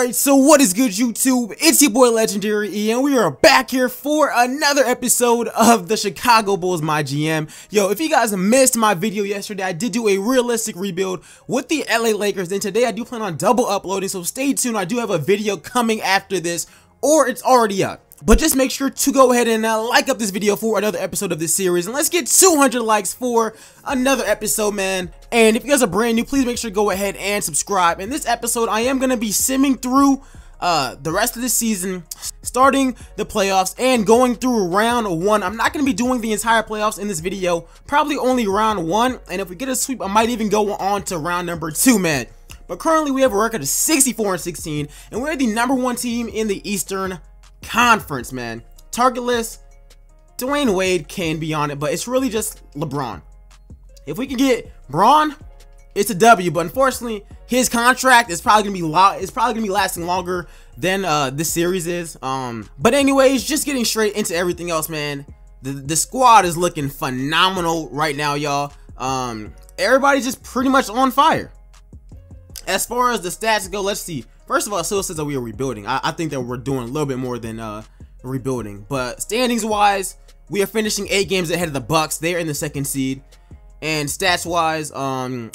Alright, so what is good YouTube? It's your boy Legendary E and we are back here for another episode of the Chicago Bulls My GM. Yo, if you guys missed my video yesterday, I did do a realistic rebuild with the LA Lakers and today I do plan on double uploading, so stay tuned. I do have a video coming after this or it's already up. But just make sure to go ahead and uh, like up this video for another episode of this series. And let's get 200 likes for another episode, man. And if you guys are brand new, please make sure to go ahead and subscribe. In this episode, I am going to be simming through uh, the rest of the season, starting the playoffs, and going through round one. I'm not going to be doing the entire playoffs in this video. Probably only round one. And if we get a sweep, I might even go on to round number two, man. But currently, we have a record of 64 and 16, and we're the number one team in the Eastern conference, man. Target list, Dwyane Wade can be on it, but it's really just LeBron. If we can get Bron, it's a W. But unfortunately, his contract is probably gonna be lo- it's probably gonna be lasting longer than uh, this series is. Um, but anyways, just getting straight into everything else, man. The the squad is looking phenomenal right now, y'all. Um, everybody's just pretty much on fire. As far as the stats go, let's see. First of all, still says that we are rebuilding. I, I, think that we're doing a little bit more than uh, rebuilding. But standings wise, we are finishing eight games ahead of the Bucks. They're in the second seed. And stats wise, um,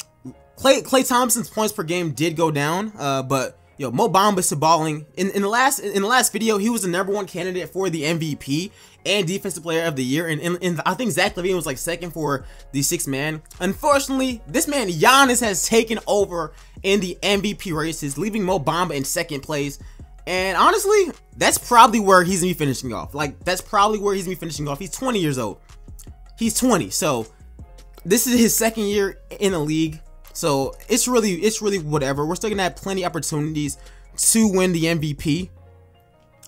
Klay Klay Thompson's points per game did go down. Uh, but yo, Mo Bamba's balling. In, in the last in the last video, he was the number one candidate for the MVP and Defensive Player of the Year. And, and, and I think Zach LaVine was like second for the six man. Unfortunately, this man Giannis has taken over in the MVP races, leaving Mo Bamba in second place. And honestly, that's probably where he's gonna be finishing off. Like that's probably where he's gonna be finishing off. He's 20 years old. He's 20, so this is his second year in the league. So it's really, it's really whatever. We're still gonna have plenty of opportunities to win the MVP.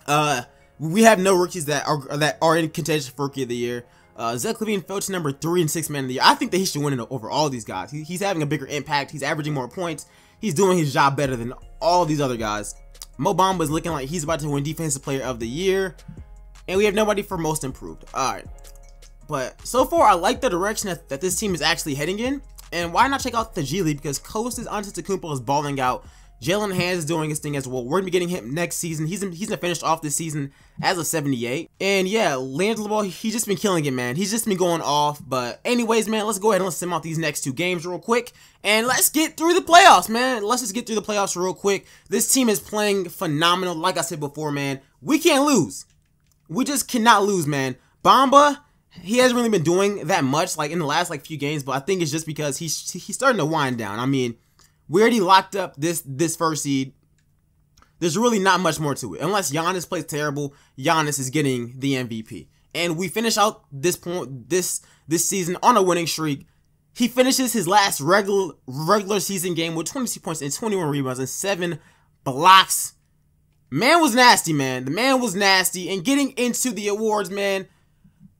Uh, we have no rookies that are that are in contention for rookie of the year. Uh, Zach LaVine fell to number three and six man of the year. I think that he should win it over all these guys. He, he's having a bigger impact. He's averaging more points. He's doing his job better than all these other guys. Mo is looking like he's about to win Defensive Player of the Year. And we have nobody for Most Improved. Alright. But so far, I like the direction that, that this team is actually heading in. And why not check out the G League? Because Kostas Antetokounmpo is balling out. Jaylen Hands is doing his thing as well. We're to be getting him next season. He's he's going to finish off this season as a 78. And yeah, Landry Ball, he's just been killing it, man. He's just been going off. But anyways, man, let's go ahead and let's sim out these next two games real quick. And let's get through the playoffs, man. Let's just get through the playoffs real quick. This team is playing phenomenal. Like I said before, man, we can't lose. We just cannot lose, man. Bamba, he hasn't really been doing that much like in the last like few games, but I think it's just because he's he's starting to wind down. I mean, we already locked up this this first seed. There's really not much more to it. Unless Giannis plays terrible, Giannis is getting the MVP. And we finish out this point this this season on a winning streak. He finishes his last regular regular season game with 22 points and 21 rebounds and 7 blocks. Man was nasty, man. The man was nasty. And getting into the awards, man,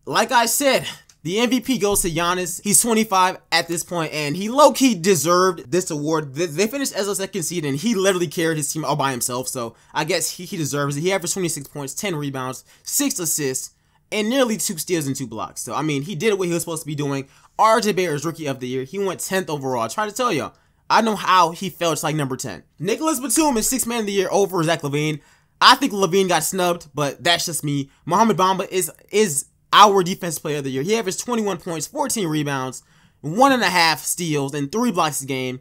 like I said, the MVP goes to Giannis. He's 25 at this point, and he low-key deserved this award. They finished as a second seed, and he literally carried his team all by himself, so I guess he, he deserves it. He averaged 26 points, 10 rebounds, 6 assists, and nearly 2 steals and 2 blocks. So, I mean, he did what he was supposed to be doing. RJ Barrett's Rookie of the Year. He went 10th overall. I try to tell y'all. I know how he felt It's like number 10. Nicholas Batum is 6th man of the year over Zach LaVine. I think LaVine got snubbed, but that's just me. Mohamed Bamba is is our defense player of the year. He averaged 21 points, 14 rebounds, one and a half steals, and three blocks a game,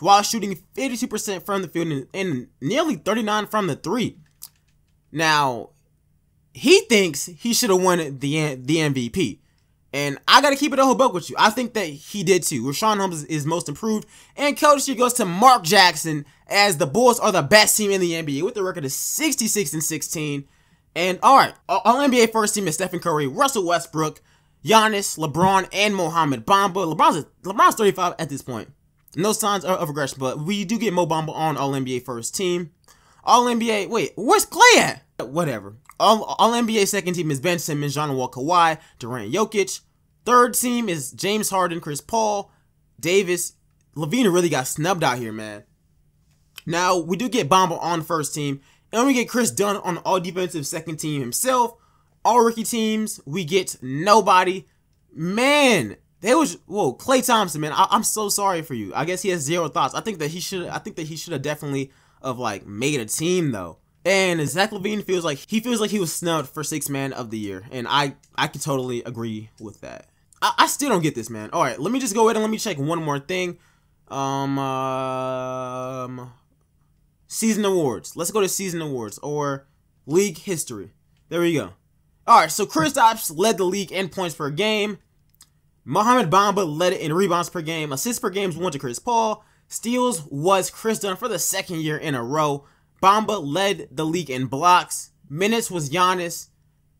while shooting 52% from the field and, nearly 39 from the three. Now, he thinks he should have won the the MVP. And I got to keep it a whole buck with you. I think that he did too. Richaun Holmes is most improved. And coach goes to Mark Jackson as the Bulls are the best team in the NBA with a record of 66 and 16. And all right, all NBA first team is Stephen Curry, Russell Westbrook, Giannis, LeBron, and Mohamed Bamba. LeBron's LeBron's 35 at this point. No signs of regression, but we do get Mo Bamba on All NBA first team. All NBA. Wait, where's Klay at? Whatever. All, all NBA second team is Ben Simmons, John Wall, Kawhi, Durant, Jokic. Third team is James Harden, Chris Paul, Davis. LaVine really got snubbed out here, man. Now we do get Bamba on first team, and we get Kris Dunn on all defensive second team himself. All rookie teams, we get nobody. Man, there was whoa, Klay Thompson, man. I, am so sorry for you. I guess he has zero thoughts. I think that he should I think that he should have definitely of like made a team though. And Zach LaVine feels like he feels like he was snubbed for six man of the year, and I I can totally agree with that. I, I still don't get this man. All right, let me just go ahead and let me check one more thing. Um, um, season awards. Let's go to season awards or league history. There we go. All right, so Chris Kristaps led the league in points per game. Mohamed Bamba led it in rebounds per game. Assists per game went to Chris Paul. Steals was Kris Dunn for the second year in a row. Bamba led the league in blocks. Minutes was Giannis.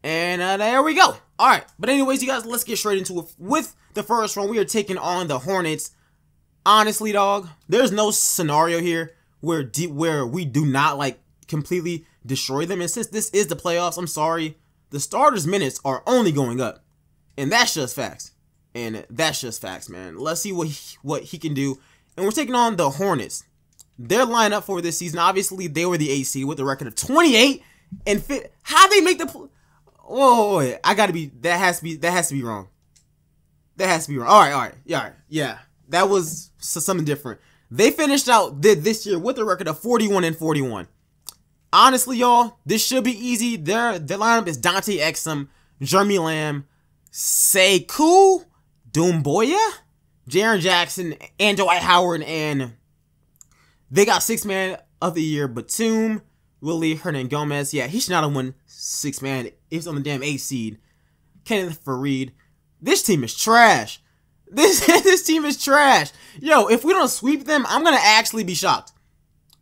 And uh, there we go. All right. But anyways, you guys, let's get straight into it. With the first one, we are taking on the Hornets. Honestly, dog, there's no scenario here where deep, where we do not like completely destroy them. And since this is the playoffs, I'm sorry, the starters' minutes are only going up, and that's just facts. And that's just facts, man. Let's see what he, what he can do. And we're taking on the Hornets their lineup for this season, obviously they were the AC with a record of 28 and fit. How they make the? Whoa, wait, I gotta be. That has to be. That has to be wrong. That has to be wrong. All right, all right, yeah, all right, yeah. That was something different. They finished out this year with a record of 41 and 41. Honestly, y'all, this should be easy. Their their lineup is Dante Exum, Jeremy Lamb, Sekou, Doumbouya, Jaren Jackson, and Dwight Howard, and they got six man of the year, Batum, Willy Hernangomez. Yeah, he should not have won six man. He's on the damn eight seed. Kenneth Faried. This team is trash. This this team is trash. Yo, if we don't sweep them, I'm gonna actually be shocked.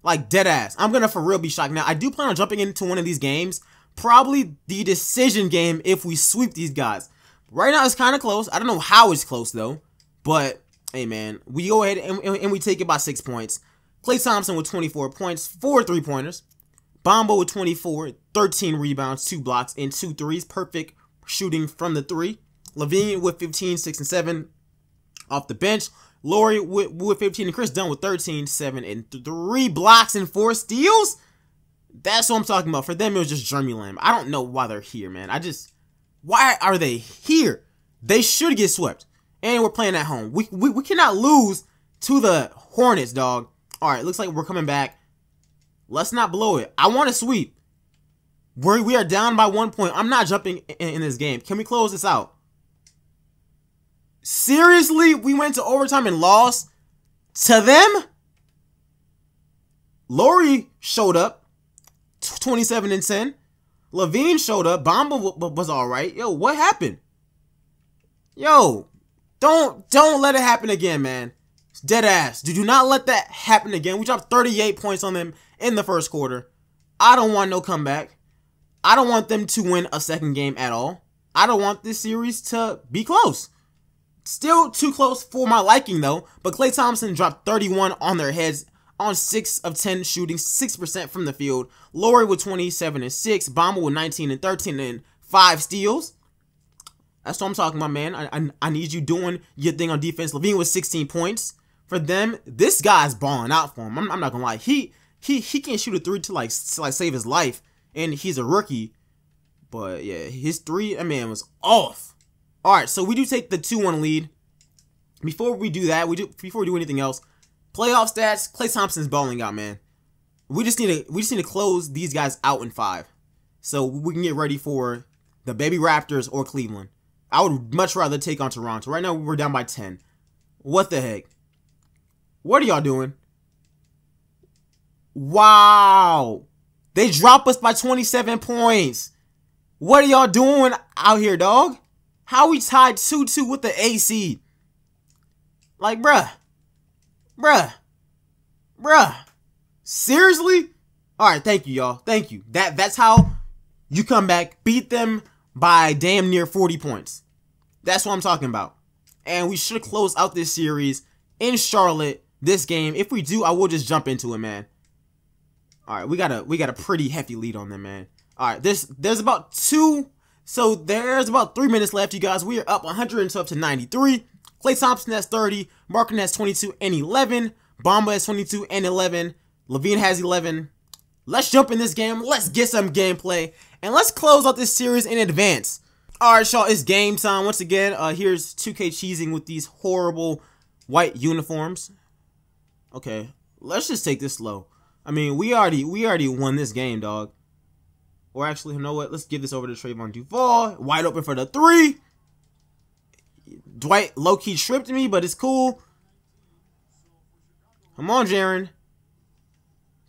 Like dead ass. I'm gonna for real be shocked. Now I do plan on jumping into one of these games. Probably the decision game if we sweep these guys. Right now it's kind of close. I don't know how it's close though. But hey man, we go ahead and, and, and we take it by six points. Klay Thompson with 24 points, 4 three pointers. Bamba with 24, 13 rebounds, 2 blocks, and two threes. Perfect shooting from the 3. LaVine with 15, 6, and 7 off the bench. Lauri with, with 15, and Kris Dunn with 13, 7, and 3 blocks and 4 steals. That's what I'm talking about. For them, it was just Jeremy Lamb. I don't know why they're here, man. I just. Why are they here? They should get swept. And we're playing at home. We, we, we cannot lose to the Hornets, dog. All right, looks like we're coming back. Let's not blow it. I want to sweep. We're, we are down by one point. I'm not jumping in, in this game. Can we close this out? Seriously? We went to overtime and lost to them? Lauri showed up. 27 and 10. LaVine showed up. Bamba was all right. Yo, what happened? Yo, don't don't let it happen again, man. Dead ass. Do not let that happen again. We dropped 38 points on them in the first quarter. I don't want no comeback. I don't want them to win a second game at all. I don't want this series to be close. Still too close for my liking though, but Klay Thompson dropped 31 on their heads on 6 of 10 shooting, 6% from the field. Lauri with 27 and 6, Bamba with 19 and 13 and 5 steals. That's what I'm talking about, man. I, I, I need you doing your thing on defense. LaVine with 16 points for them, this guy's balling out for him. I'm, I'm, not gonna lie. He he he can't shoot a three to like to like save his life, and he's a rookie. But yeah, his three, I mean, was off. All right, so we do take the two one lead. Before we do that, we do before we do anything else, playoff stats. Klay Thompson's balling out, man. We just need to we just need to close these guys out in five, so we can get ready for the baby Raptors or Cleveland. I would much rather take on Toronto. Right now we're down by ten. What the heck? What are y'all doing? Wow. They drop us by 27 points. What are y'all doing out here, dog? How we tied 2-2 with the AC? Like, bruh. Bruh. Bruh. Seriously? Alright, thank you, y'all. Thank you. That That's how you come back, beat them by damn near 40 points. That's what I'm talking about. And we should close out this series in Charlotte this game. If we do, I will just jump into it, man. All right, we got a we got a pretty hefty lead on them, man. All right, there's there's about two. So there's about three minutes left, you guys. We are up 112 to 93. Klay Thompson has 30. Markkanen has 22 and 11. Bamba has 22 and 11. LaVine has 11. Let's jump in this game. Let's get some gameplay. And let's close out this series in advance. Alright, y'all, it's game time. Once again, uh, here's 2K cheesing with these horrible white uniforms. Okay, let's just take this slow. I mean, we already we already won this game, dog. Or actually, you know what? Let's give this over to Trevon Duval. Wide open for the three. Dwight low-key tripped me, but it's cool. Come on, Jaren.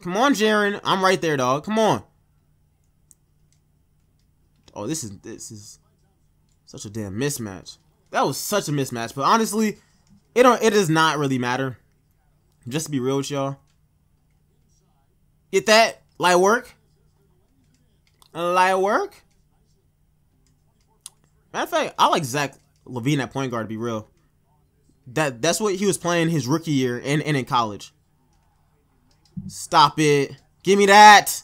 Come on, Jaren. I'm right there, dog. Come on. Oh, this is this is such a damn mismatch. That was such a mismatch. But honestly, it don't it does not really matter. Just to be real with y'all. Get that? Light work? Light work? Matter of fact, I like Zach LaVine at point guard to be real. That that's what he was playing his rookie year and, and in college. Stop it. Give me that.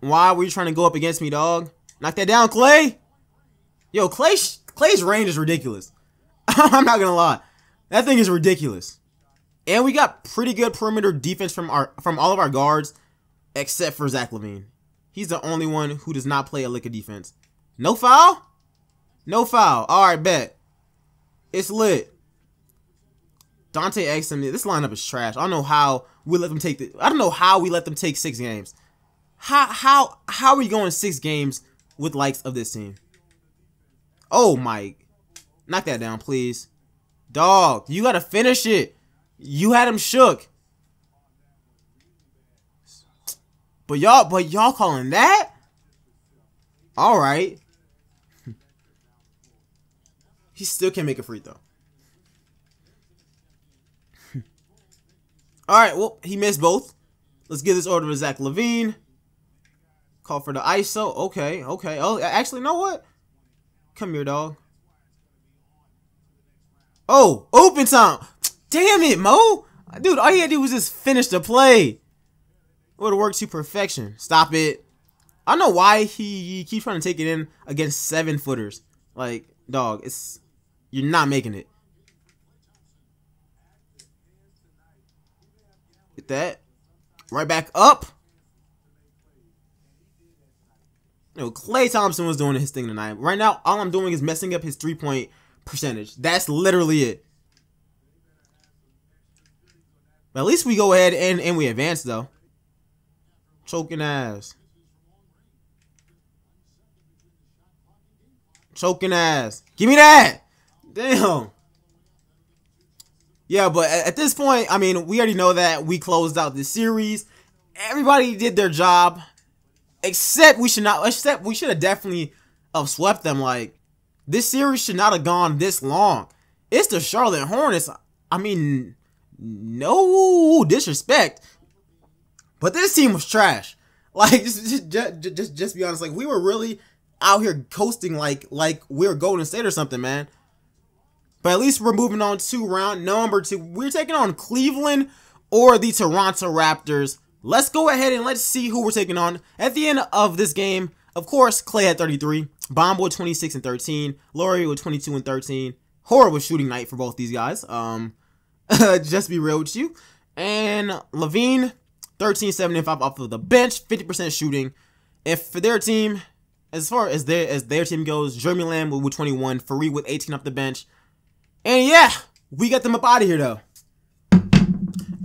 Why were you trying to go up against me, dog? Knock that down, Klay. Yo, Klay Klay's range is ridiculous. I'm not gonna lie. That thing is ridiculous. And we got pretty good perimeter defense from our from all of our guards, except for Zach LaVine. He's the only one who does not play a lick of defense. No foul? No foul. Alright, bet. It's lit. Dante Exum, this lineup is trash. I don't know how we let them take the I don't know how we let them take six games. How how how are we going six games with likes of this team? Oh Mike. Knock that down, please. Dog, you gotta finish it. You had him shook. But y'all, but y'all calling that? All right. he still can't make a free throw. All right. Well, he missed both. Let's give this order to Zach LaVine. Call for the ISO. Okay. Okay. Oh, actually, know what? Come here, dog. Oh, open time. Damn it, Mo. Dude, all you had to do was just finish the play. Would have worked to perfection. Stop it. I don't know why he, he keeps trying to take it in against seven footers. Like, dog, it's you're not making it. Get that. Right back up. You know, Klay Thompson was doing his thing tonight. Right now, all I'm doing is messing up his three-point percentage. That's literally it. But at least we go ahead and, and we advance, though. Choking ass. Choking ass. Give me that! Damn. Yeah, but at this point, I mean, we already know that we closed out this series. Everybody did their job. Except we should not except we should have definitely have swept them. Like, this series should not have gone this long. It's the Charlotte Hornets. I mean, no disrespect, but this team was trash. Like just just just just be honest. Like we were really out here coasting like like we are Golden State or something, man. But at least we're moving on to round number two. We're taking on Cleveland or the Toronto Raptors. Let's go ahead and let's see who we're taking on at the end of this game. Of course, Klay had 33, Bomb with 26 and 13, Lauri with 22 and 13. Horrible shooting night for both these guys. Um, just be real with you. And LaVine, 13, 7, and 5 off of the bench, 50% shooting. If for their team, as far as their as their team goes, Jeremy Lamb with 21, Faried with 18 off the bench. And yeah, we got them up out of here though.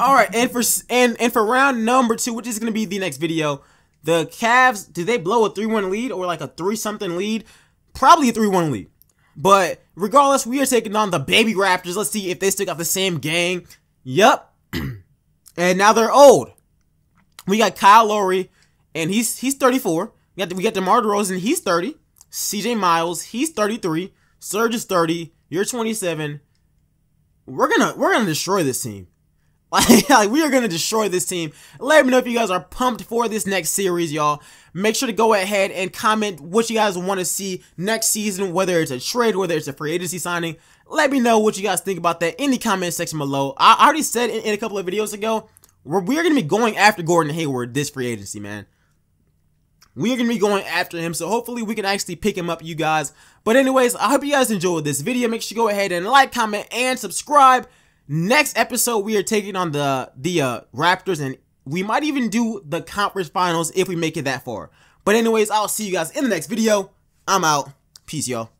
All right, and for and and for round number two, which is gonna be the next video, the Cavs did they blow a three-one lead or like a three-something lead? Probably a three-one lead. But regardless, we are taking on the baby Raptors. Let's see if they still got the same gang. Yup. and now they're old. We got Kyle Lowry, and he's he's 34. We got we got DeMar DeRozan, he's 30. CJ Miles, he's 33. Serge is 30. You're 27. We're gonna we're gonna destroy this team. Like, like, we are gonna destroy this team. Let me know if you guys are pumped for this next series, y'all. Make sure to go ahead and comment what you guys want to see next season, whether it's a trade, whether it's a free agency signing. Let me know what you guys think about that in the comment section below. I already said in, in a couple of videos ago, we're, we're gonna be going after Gordon Hayward this free agency, man. We are going to be going after him, so hopefully we can actually pick him up, you guys. But anyways, I hope you guys enjoyed this video. Make sure you go ahead and like, comment, and subscribe. Next episode, we are taking on the the uh, Raptors, and we might even do the conference finals if we make it that far. But anyways, I'll see you guys in the next video. I'm out. Peace, y'all.